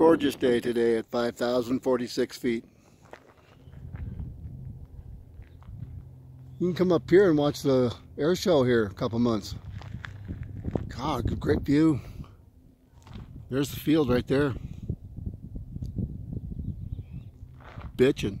Gorgeous day today at 5,046 feet. You can come up here and watch the air show here a couple months. God, great view. There's the field right there. Bitchin'.